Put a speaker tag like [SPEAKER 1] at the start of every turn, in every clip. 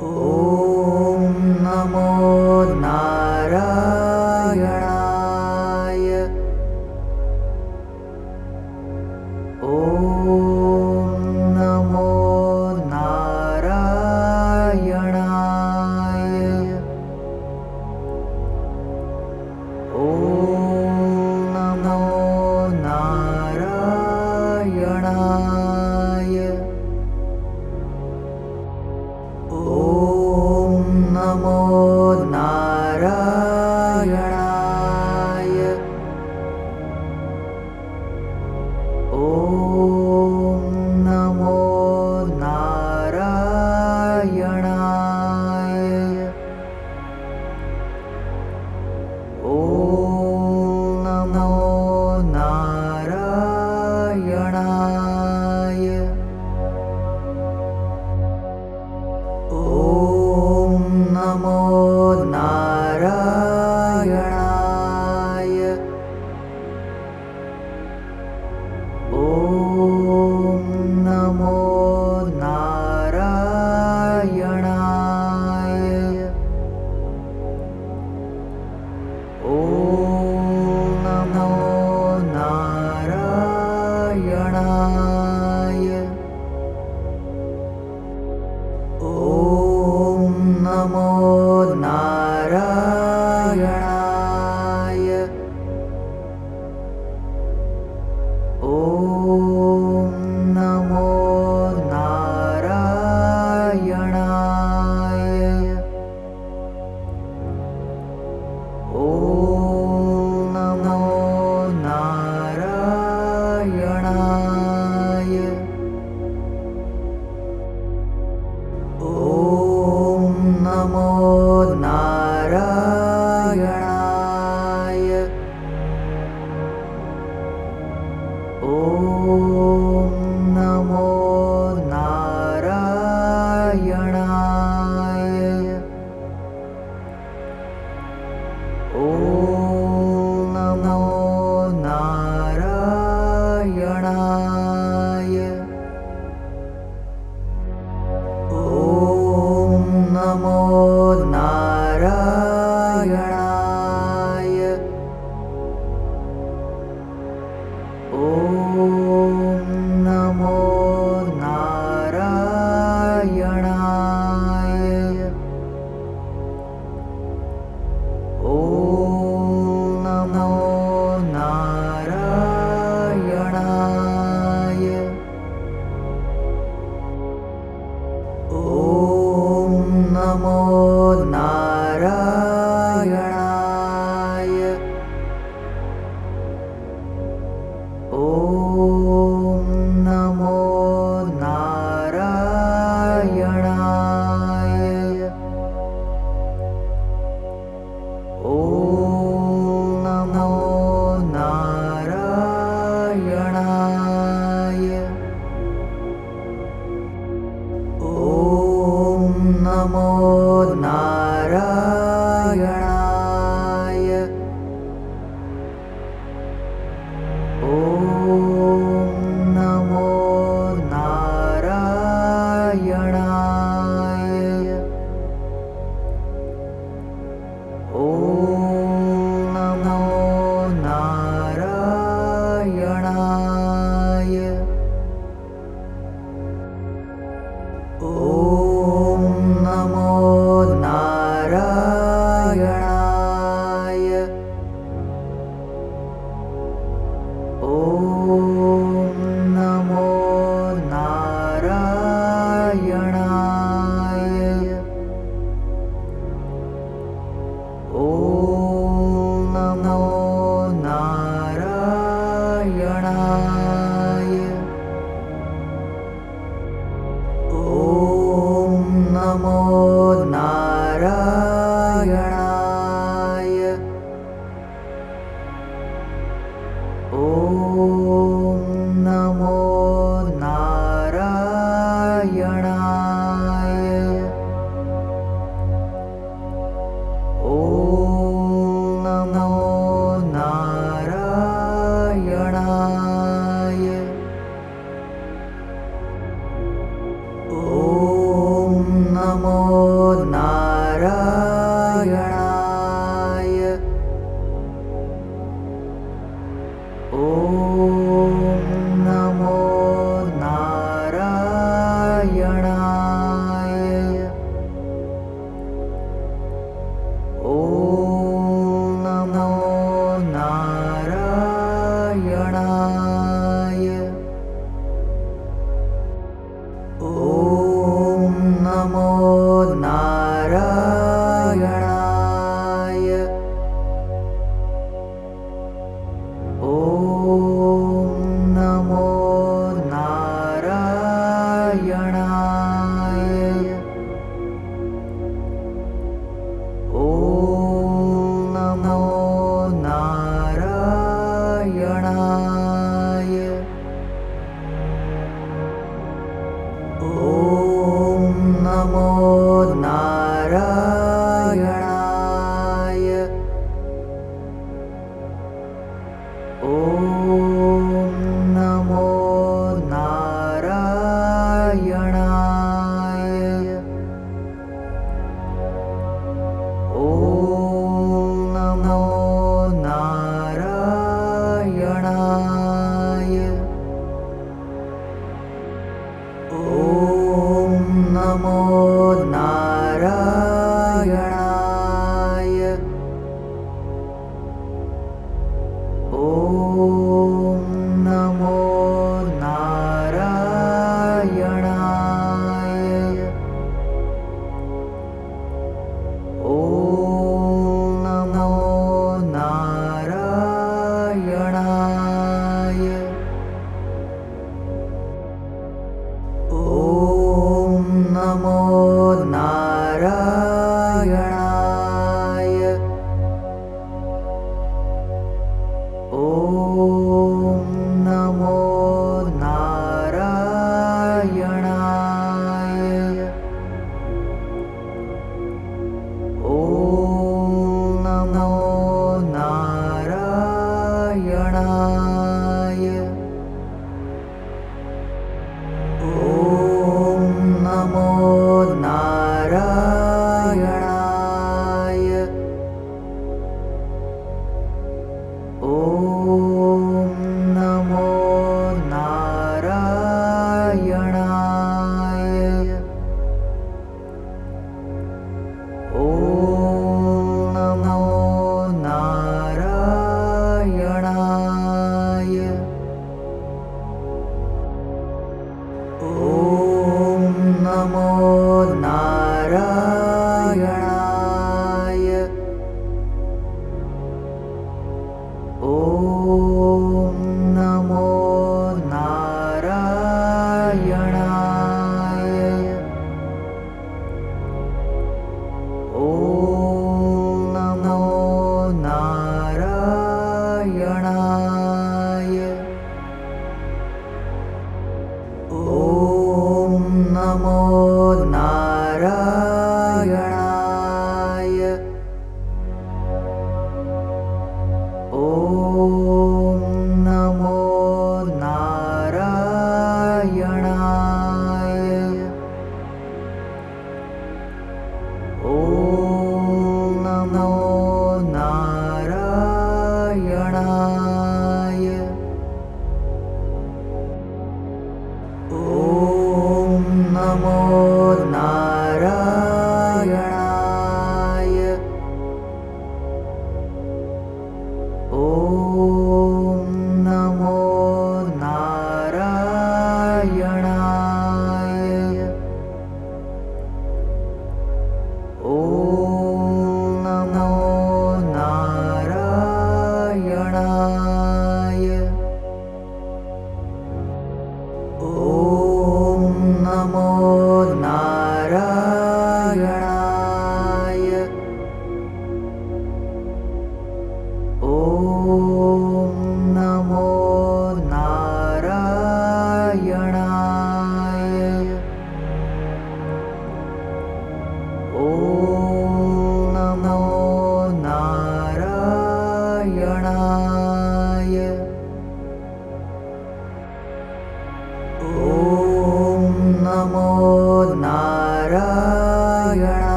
[SPEAKER 1] Oh. na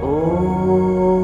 [SPEAKER 1] Oh.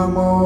[SPEAKER 1] amor.